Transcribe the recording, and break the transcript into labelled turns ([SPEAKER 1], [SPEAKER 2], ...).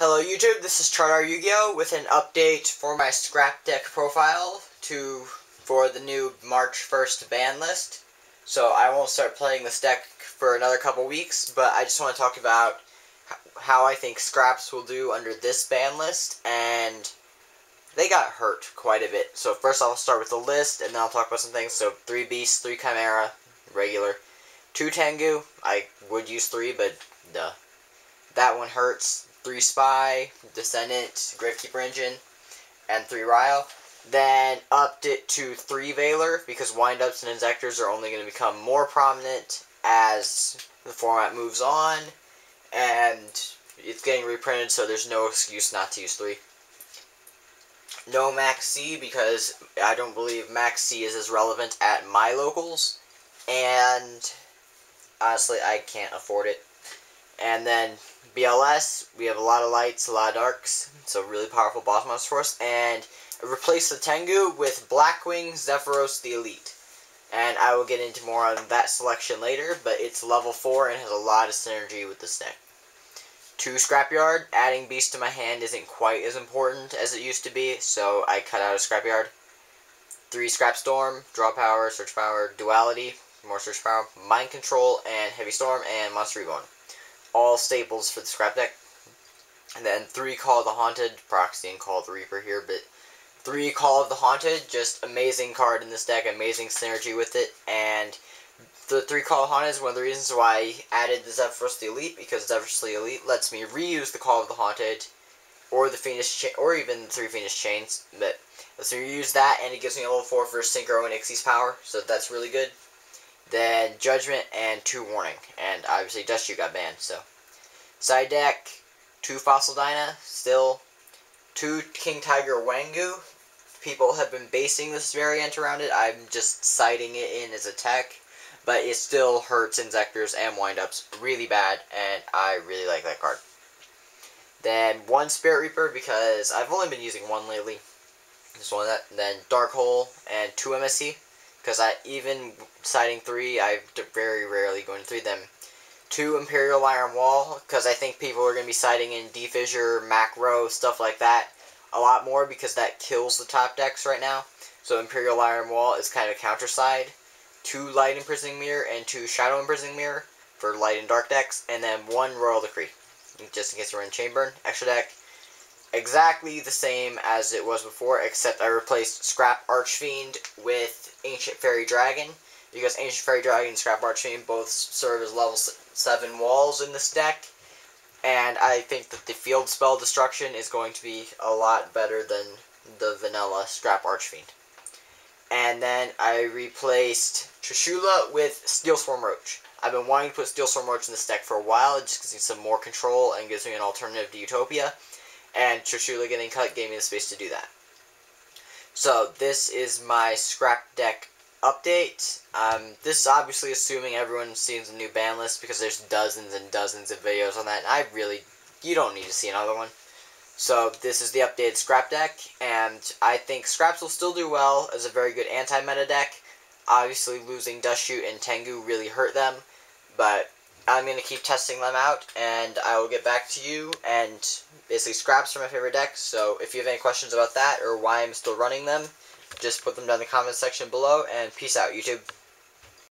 [SPEAKER 1] Hello YouTube, this is Chardar Yu-Gi-Oh! with an update for my scrap deck profile to for the new March 1st ban list. So I won't start playing this deck for another couple weeks, but I just want to talk about how I think scraps will do under this ban list, and they got hurt quite a bit. So first I'll start with the list, and then I'll talk about some things. So 3 Beasts, 3 Chimera, regular. 2 Tengu, I would use 3, but duh. That one hurts. 3 Spy, Descendant, Gravekeeper Engine, and 3 Ryle. Then upped it to 3 Veiler, because windups and Inzektors are only going to become more prominent as the format moves on, and it's getting reprinted, so there's no excuse not to use 3. No Maxx C, because I don't believe Maxx C is as relevant at my locals, and honestly, I can't afford it. And then BLS, we have a lot of lights, a lot of darks. So really powerful boss monster for us. And replace the Tengu with Blackwing Zephyros the Elite. And I will get into more on that selection later, but it's level 4 and has a lot of synergy with this deck. 2 Scrapyard, adding Beast to my hand isn't quite as important as it used to be, so I cut out a Scrapyard. 3 Scrap Storm, Draw Power, Search Power, Duality, more Search Power, Mind Control, and Heavy Storm, and Monster Reborn all staples for the scrap deck. And then three Call of the Haunted, Proxy and Call of the Reaper here, but three Call of the Haunted, just amazing card in this deck, amazing synergy with it, and the three Call of the Haunted is one of the reasons why I added the Zephyros the Elite, because Zephyros the Elite lets me reuse the Call of the Haunted, or the Phoenix, or even the three Phoenix Chains, but lets me reuse that, and it gives me a level 4 for Synchro and Xyz power, so that's really good then Judgment, and two Warning. And obviously Dust Shoot got banned, so. Side deck, two Fossil Dyna, still. Two King Tiger Wanghu. People have been basing this variant around it. I'm just citing it in as a tech. But it still hurts Inzektors and Windups really bad, and I really like that card. Then one Spirit Reaper, because I've only been using one lately. Just one of that. And then Dark Hole, and two MSC. Because I even citing three, I very rarely go into three them. Two Imperial Iron Wall, because I think people are going to be citing in D-Fissure, Macro, stuff like that a lot more because that kills the top decks right now. So Imperial Iron Wall is kind of counter side. Two Light Imprisoning Mirror and two Shadow Imprisoning Mirror for light and dark decks, and then one Royal Decree, just in case you're in Chamber. Extra deck, exactly the same as it was before, except I replaced Scrap Archfiend with Ancient Fairy Dragon, because Ancient Fairy Dragon and Scrap Archfiend both serve as level 7 walls in this deck, and I think that the Field Spell Destruction is going to be a lot better than the vanilla Scrap Archfiend. And then I replaced Trishula with Steelswarm Roach. I've been wanting to put Steelswarm Roach in this deck for a while, it just gives me some more control and gives me an alternative to Utopia and Trishula getting cut gave me the space to do that. So this is my scrap deck update. Um, this is obviously assuming everyone sees the new ban list because there's dozens and dozens of videos on that. And I really, you don't need to see another one. So this is the updated scrap deck, and I think scraps will still do well as a very good anti-meta deck. Obviously, losing Dust Shoot and Tengu really hurt them, but I'm going to keep testing them out, and I will get back to you, and basically scraps are my favorite decks, so if you have any questions about that, or why I'm still running them, just put them down in the comment section below, and peace out, YouTube.